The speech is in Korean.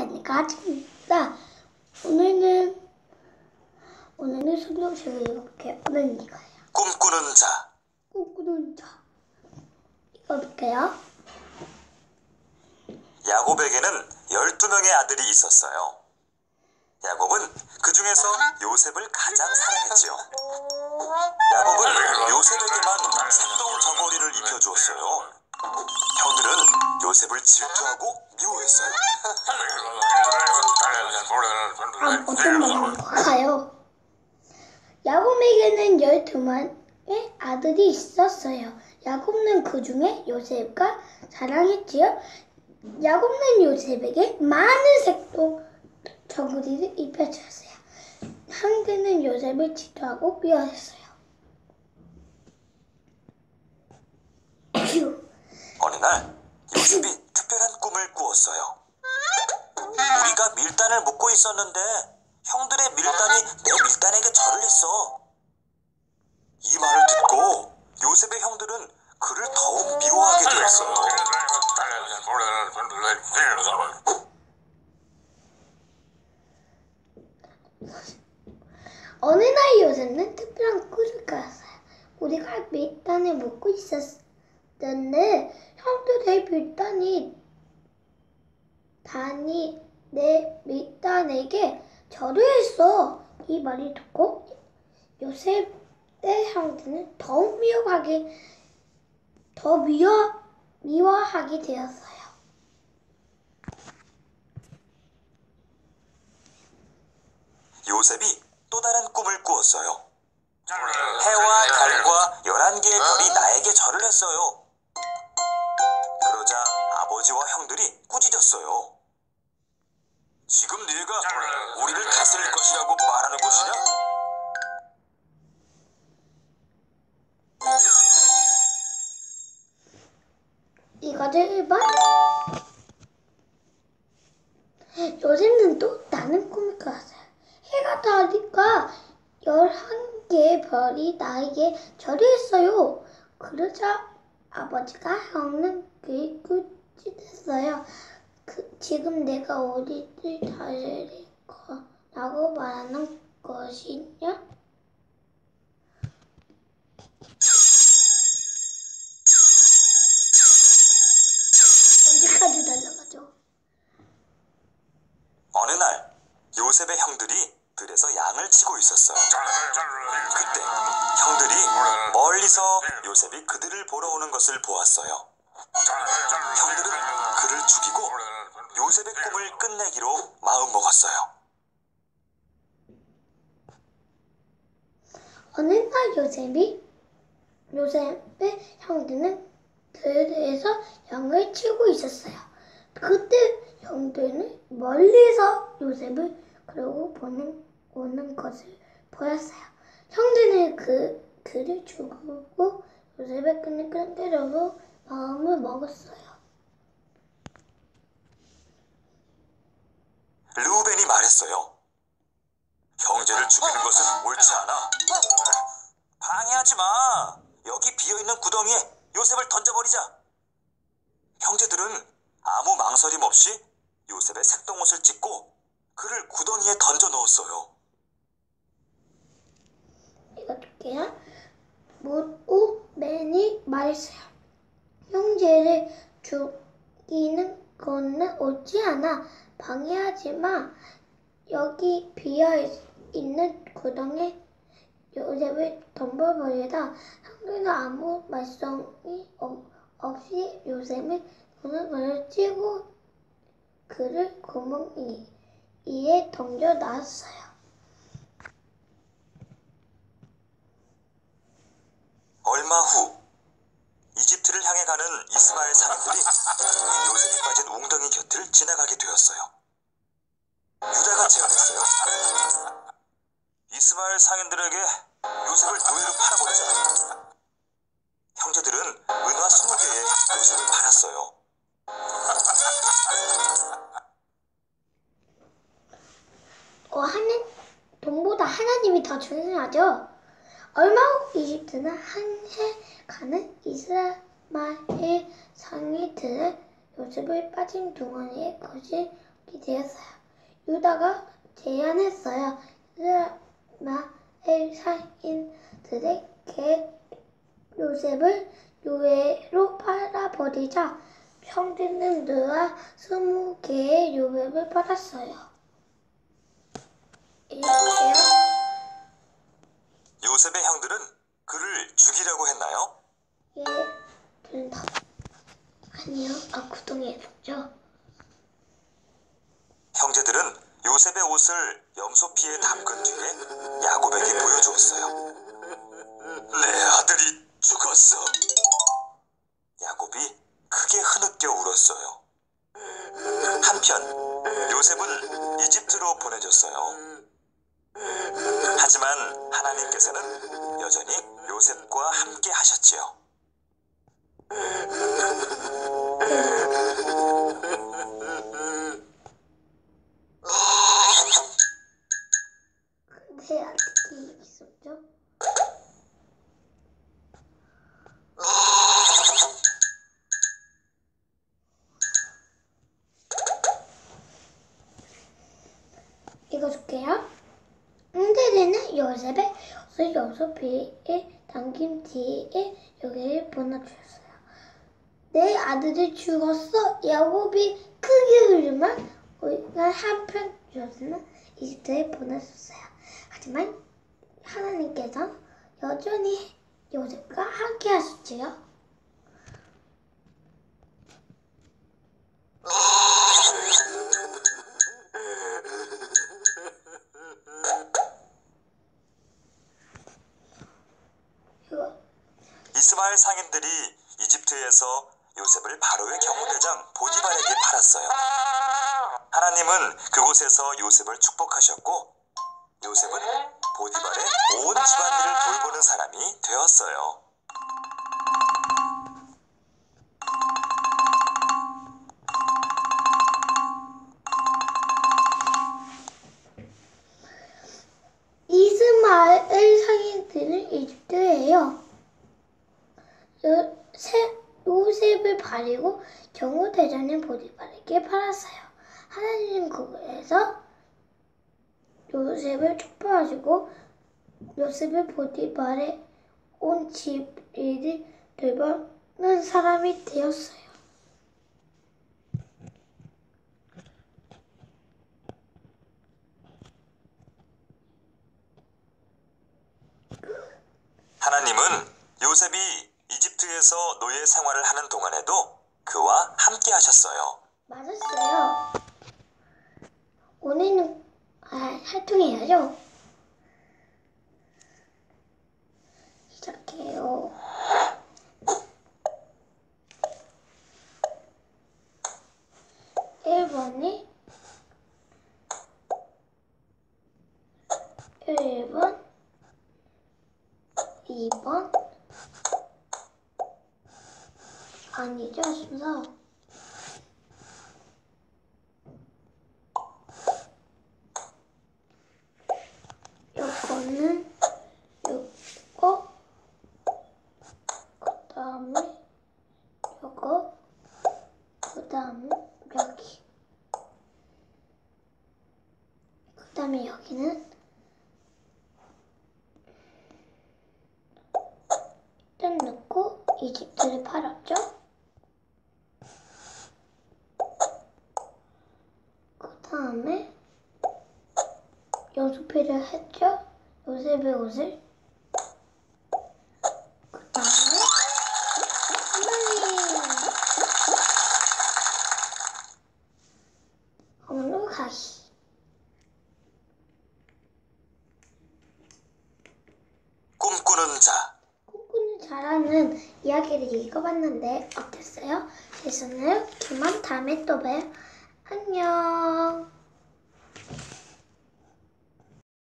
안녕하십니까 아침입니다. 오늘은 오늘은 성경책을 읽어볼게요. 오늘은 이거예요. 꿈꾸는 자 꿈꾸는 자 읽어볼게요. 야곱에게는 12명의 아들이 있었어요. 야곱은 그 중에서 요셉을 가장 사랑했지요. 야곱은 요셉에게만 색동 저고리를 입혀주었어요. 형들은 요셉을 질투하고 미워했어요. 아, 어떤 말인가요? 야곱에게는 12만의 아들이 있었어요. 야곱은 그 중에 요셉과 사랑했지요. 야곱은 요셉에게 많은 색동 저고리를 입혀주었어요. 형들은 요셉을 질투하고 미워했어요. 어느 날 요셉이 특별한 꿈을 꾸었어요. 우리가 밀단을 묶고 있었는데 형들의 밀단이 내 밀단에게 절을 했어. 이 말을 듣고 요셉의 형들은 그를 더욱 미워하게 되었어요. 어느 날 요셉은 특별한 꿀을 꿨어요. 우리가 밀단을 묶고 있었는데 형들의 밀단이 단이 내 밀단에게 절을 했어. 이 말이 듣고 요셉의 형들은 더욱 미워하게 더 미워 미워하게 되었어요. 요셉이 또 다른 꿈을 꾸었어요. 해와 달과 열한 개의 별이 나에게 절을 했어요. 그러자 아버지와 형들이 꾸짖었어요. 지금 네가 우리를 다스릴 것이라고 말하는 것이냐? 이거를 1번 요새는 또 다른 꿈을 꿨어요. 해가 다니까 11개의 별이 나에게 절했어요. 그러자 아버지가 형은 그를 꾸짖었어요. 그, 지금 내가 어디를 다스릴 거라고 말하는 것이냐? 언제까지 날아가죠? 어느 날 요셉의 형들이 들에서 양을 치고 있었어요. 그때 형들이 멀리서 요셉이 그들을 보러 오는 것을 보았어요. 형들은 그를 죽이고 요셉의 꿈을 끝내기로 마음먹었어요. 어느 날 요셉이 요셉의 형들은 들에서 양을 치고 있었어요. 그때 형들은 멀리서 요셉을 그러고 보는 오는 것을 보았어요. 형들은 그 그를 죽이고 요셉의 끈을 끊기려고 마음을 먹었어요. 르우벤이 말했어요. 형제를 죽이는 것은 옳지 않아. 방해하지 마. 여기 비어있는 구덩이에 요셉을 던져버리자. 형제들은 아무 망설임 없이 요셉의 색동옷을 찢고 그를 구덩이에 던져 넣었어요. 읽어줄게요. 모우맨이 말했어요. 형제를 죽이는 거는 옳지 않아. 방해하지 마. 여기 비어 있는 구덩에 요셉을 덤벼버리다. 형들은 아무 말썽이 없- 없이 요셉을 구덩이에 찌고 그를 구멍 위에 던져 놨어요. 되었어요. 유다가 제안했어요. 이스마엘 상인들에게 요셉을 노예로 팔아버리자. 형제들은 은화 20개에 요셉을 팔았어요. 어, 하는 돈보다 하나님이 더 중요하죠. 얼마 후 이집트는 한 해 가는 이스라엘 상이 들을 요셉을 빠진 동안의 것이 되었어요. 유다가 제안했어요. 이스마엘 상인들에게 요셉을 노예로 팔아버리자 형제는 느와 스무 개의 요셉을 팔았어요. 이렇게요. 요셉의 형들은 그를 죽이 옷을 염소피에 담근 뒤에 야곱에게 보여주었어요. 내 아들이 죽었어. 야곱이 크게 흐느껴 울었어요. 한편 요셉은 이집트로 보내졌어요. 하지만 하나님께서는 여전히 요셉과 함께 하셨지요. 읽어줄게요. 응대리는 요셉의 옷을 염소피에 담긴 뒤에 여기를 보내주셨어요. 내 아들이 죽었어. 야곱이 크게 울지만 우리가 한편 요셉은 이집트에 보내줬어요. 하지만 하나님께서 여전히 요셉과 함께 하셨지요. 이스마엘 상인들이 이집트에서 요셉을 바로의 경호대장 보디발에게 팔았어요. 하나님은 그곳에서 요셉을 축복하셨고 요셉은 보디발의 온 집안일을 돌보는 사람이 되었어요. 보디발에게 팔았어요. 하나님은 그곳에서 요셉을 축복하시고 요셉을 보디발의 온 집일을 돌보는 사람이 되었어요. 하나님은 요셉이 이집트에서 노예 생활을 하는 동안에도 그와 함께 하셨어요. 맞았어요. 오늘은 아, 활동해야죠. 시작해요. 일번이 1번 2번 아니죠 순서 요거는 요거 그 다음에 요거 그 다음에 여기 그 다음에 여기는 일단 넣고 이집트를 팔았죠 그 다음에 연수피를 했죠. 요셉의 옷을. 그 다음에 어느 가시. 꿈꾸는 자. 꿈꾸는 자라는 이야기를 읽어봤는데 어땠어요? 재밌었나요? 그만 다음에 또 봬요. 안녕.